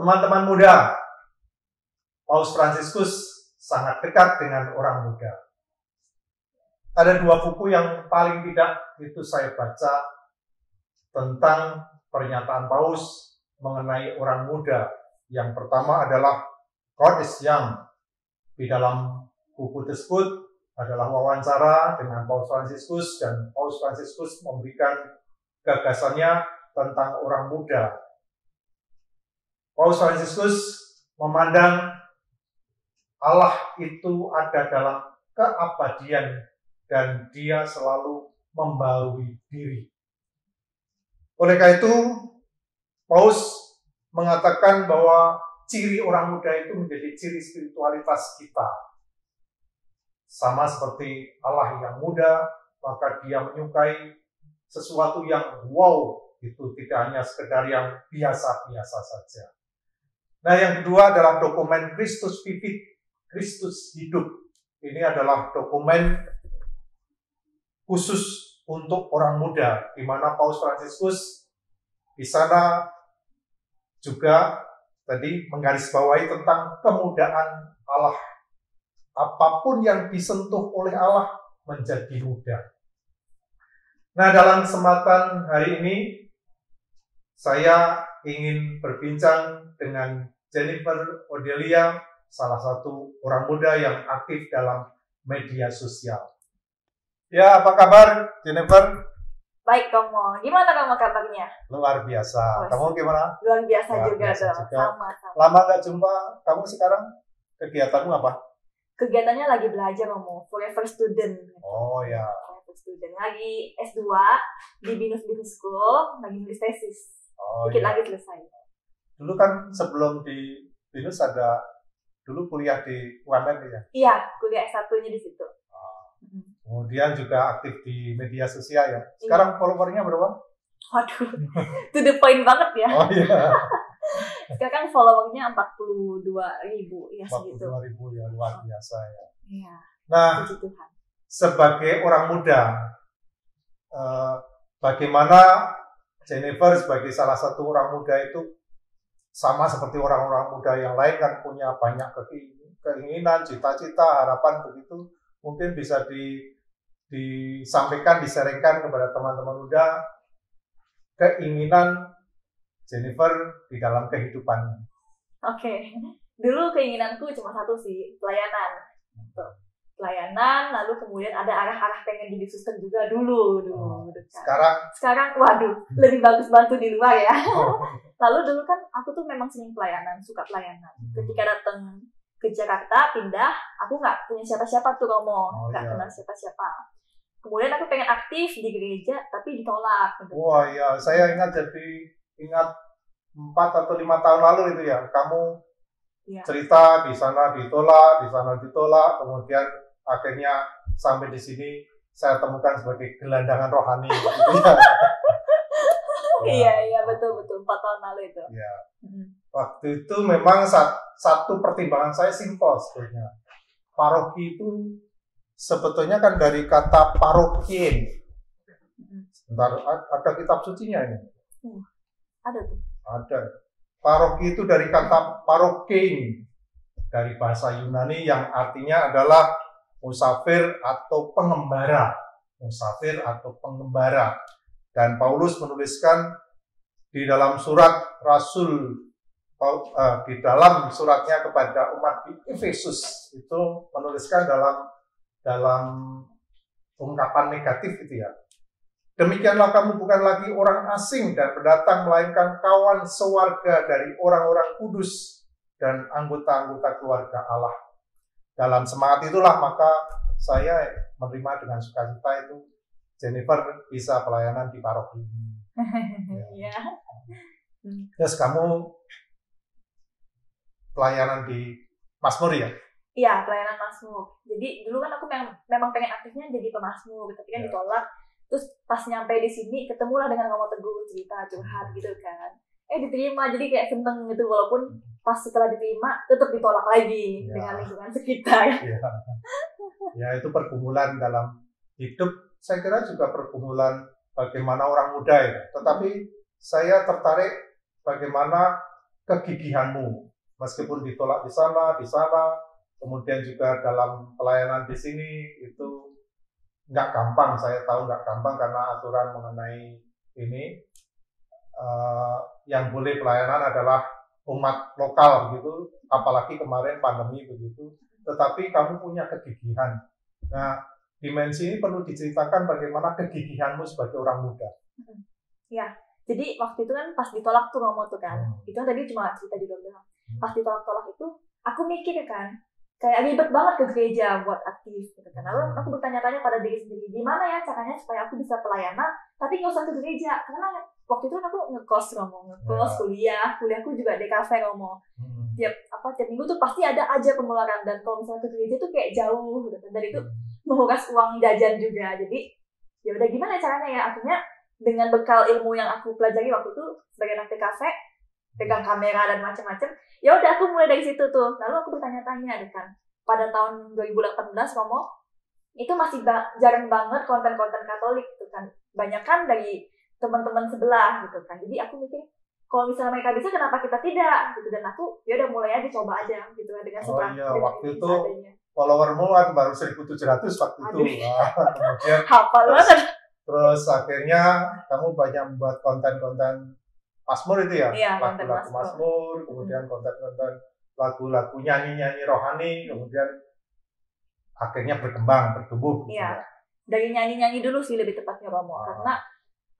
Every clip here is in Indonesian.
Teman-teman muda, Paus Fransiskus sangat dekat dengan orang muda. Ada dua buku yang paling tidak itu saya baca tentang pernyataan Paus mengenai orang muda. Yang pertama adalah God is Young. Di dalam buku tersebut adalah wawancara dengan Paus Fransiskus dan Paus Fransiskus memberikan gagasannya tentang orang muda. Paus Fransiskus memandang Allah itu ada dalam keabadian dan dia selalu membarui diri. Oleh karena itu, Paus mengatakan bahwa ciri orang muda itu menjadi ciri spiritualitas kita sama seperti Allah yang muda, maka dia menyukai sesuatu yang wow, itu tidak hanya sekedar yang biasa-biasa saja. Nah, yang kedua adalah dokumen Kristus Vivit, Kristus hidup. Ini adalah dokumen khusus untuk orang muda, di mana Paus Fransiskus di sana juga tadi menggarisbawahi tentang kemudaan Allah apa pun yang disentuh oleh Allah menjadi mudah. Nah, dalam kesempatan hari ini saya ingin berbincang dengan Jennifer Odelia, salah satu orang muda yang aktif dalam media sosial. Ya, apa kabar Jennifer? Baik, Tomo. Gimana kamu kabarnya? Luar biasa. Kamu gimana? Luar biasa Luar juga biasa dong. Juga. Sama, sama. Lama gak jumpa kamu sekarang? Kegiatanmu apa? kegiatannya lagi belajar mau forever student oh ya forever student lagi S2 di Binus Business School lagi nulis tesis oh, dikit ya. lagi selesai dulu kan sebelum di Binus ada dulu kuliah di UMN ya iya kuliah S1 nya di situ oh. kemudian juga aktif di media sosial ya sekarang iya. followernya berapa Waduh, to the point banget ya. Oh iya. Sekarang followernya 42 ribu ya segitu. 42 ribu ya luar biasa ya. Iya. Nah, sebagai orang muda, eh, bagaimana Jennifer sebagai salah satu orang muda itu sama seperti orang-orang muda yang lain kan punya banyak keinginan, cita-cita, harapan begitu mungkin bisa di disampaikan, disaringkan kepada teman-teman muda keinginan Jennifer di dalam kehidupannya? Oke, okay. dulu keinginanku cuma satu sih, pelayanan. Pelayanan, lalu kemudian ada arah-arah pengen jadi suster juga dulu, dulu. Oh, kan. Sekarang? Sekarang, waduh, lebih bagus bantu di luar ya. Oh. lalu dulu kan aku tuh memang sering pelayanan, suka pelayanan. Hmm. Ketika datang ke Jakarta, pindah, aku nggak punya siapa-siapa tuh Romo, nggak oh, iya. kenal siapa-siapa. Kemudian aku pengen aktif di gereja, tapi ditolak. Gitu. Wah iya, saya ingat jadi ingat empat atau lima tahun lalu itu ya, kamu ya. cerita di sana ditolak, di sana ditolak, kemudian akhirnya sampai di sini saya temukan sebagai gelandangan rohani. Gitu ya. Iya iya betul betul empat tahun lalu itu. Iya. Hmm. Waktu itu memang satu pertimbangan saya simpel sebenarnya. Paroki itu sebetulnya kan dari kata parokin. Sebentar, ada kitab sucinya ini. Hmm. Ada tuh. Ada. Paroki itu dari kata parokein dari bahasa Yunani yang artinya adalah musafir atau pengembara. Musafir atau pengembara. Dan Paulus menuliskan di dalam surat Rasul uh, di dalam suratnya kepada umat di Efesus itu menuliskan dalam dalam ungkapan negatif gitu ya. Demikianlah kamu bukan lagi orang asing dan pendatang, melainkan kawan sewarga dari orang-orang kudus dan anggota-anggota keluarga Allah. Dalam semangat itulah maka saya menerima dengan sukacita itu Jennifer bisa pelayanan di paroki ini. Ya. Terus kamu pelayanan di Masmur ya? Iya, pelayanan Masmur. Jadi dulu kan aku memang, memang pengen aktifnya jadi pemasmur, tapi kan yeah. ditolak terus pas nyampe di sini ketemulah dengan ngomong teguh cerita curhat gitu kan eh diterima. Jadi kayak seneng gitu walaupun pas setelah diterima tetap ditolak lagi ya. dengan lingkungan sekitar. Ya. ya itu pergumulan dalam hidup. Saya kira juga pergumulan bagaimana orang muda ya. Tetapi saya tertarik bagaimana kegigihanmu. Meskipun ditolak di sana di sana kemudian juga dalam pelayanan di sini itu nggak gampang. Saya tahu nggak gampang karena aturan mengenai ini. Uh, yang boleh pelayanan adalah umat lokal gitu apalagi kemarin pandemi begitu. Tetapi kamu punya kegigihan. Nah dimensi ini perlu diceritakan bagaimana kegigihanmu sebagai orang muda. Ya jadi waktu itu kan pas ditolak tuh ngomong tuh kan. Hmm. itu kan tadi cuma cerita di doang. Hmm. pas ditolak-tolak itu aku mikir kan kayak ribet banget ke gereja buat aktif gitu kan. Lalu aku bertanya-tanya pada diri sendiri, gimana ya caranya supaya aku bisa pelayanan tapi nggak usah ke gereja? Karena waktu itu kan aku ngekos ngomong ngekos yeah. kuliah. Kuliahku juga di kafe ngomong. Hmm. tiap apa tiap minggu tuh pasti ada aja pengeluaran. Dan kalau misalnya ke gereja tuh kayak jauh gitu kan. Dan itu hmm. menguras uang jajan juga. Jadi ya udah gimana caranya ya? Akhirnya dengan bekal ilmu yang aku pelajari waktu itu sebagai anak kafe pegang kamera dan macam-macam ya udah aku mulai dari situ tuh. Lalu aku bertanya-tanya kan. Pada tahun 2018 ngomong itu masih ba jarang banget konten-konten Katolik gitu kan. Banyak kan dari teman-teman sebelah gitu kan jadi aku mikir kalau misalnya mereka bisa kenapa kita tidak gitu dan aku ya udah mulai aja coba aja gitu kan dengan sebelah oh, iya, waktu itu adanya. followermu kan baru 1700 waktu Aduh. itu kemudian hafal banget terus akhirnya kamu banyak membuat konten-konten Masmur itu ya, iya, lagu-lagu Masmur, kemudian konten-konten lagu-lagu nyanyi-nyanyi rohani, kemudian akhirnya berkembang, bertumbuh. Gitu iya. Ya. Dari nyanyi-nyanyi dulu sih lebih tepatnya Romo, oh. karena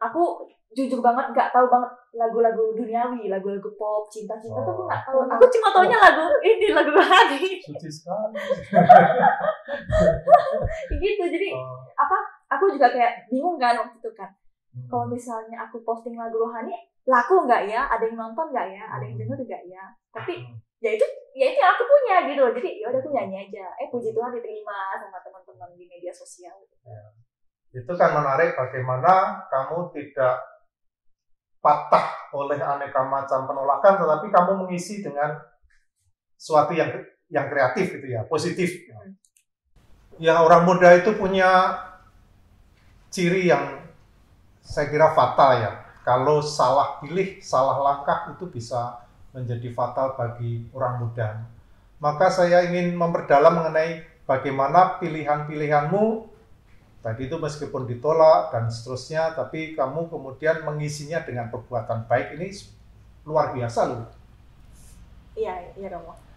aku jujur banget nggak tahu banget lagu-lagu duniawi, lagu-lagu pop, cinta-cinta oh. tuh aku nggak tahu. Aku cuma taunya oh. lagu ini, lagu rohani. Suci sekali. gitu, jadi oh. apa? Aku juga kayak bingung kan waktu itu kan. Hmm. Kalau misalnya aku posting lagu rohani, laku nggak ya ada yang nonton nggak ya ada yang denger nggak ya tapi hmm. ya itu ya itu yang aku punya gitu jadi ya udah aku nyanyi aja eh puji Tuhan diterima sama teman-teman di media sosial ya. Itu kan menarik bagaimana kamu tidak patah oleh aneka macam penolakan tetapi kamu mengisi dengan sesuatu yang yang kreatif gitu ya positif ya orang muda itu punya ciri yang saya kira fatal ya kalau salah pilih, salah langkah itu bisa menjadi fatal bagi orang muda. Maka saya ingin memperdalam mengenai bagaimana pilihan-pilihanmu tadi itu meskipun ditolak dan seterusnya, tapi kamu kemudian mengisinya dengan perbuatan baik ini luar biasa loh. Iya, iya Romo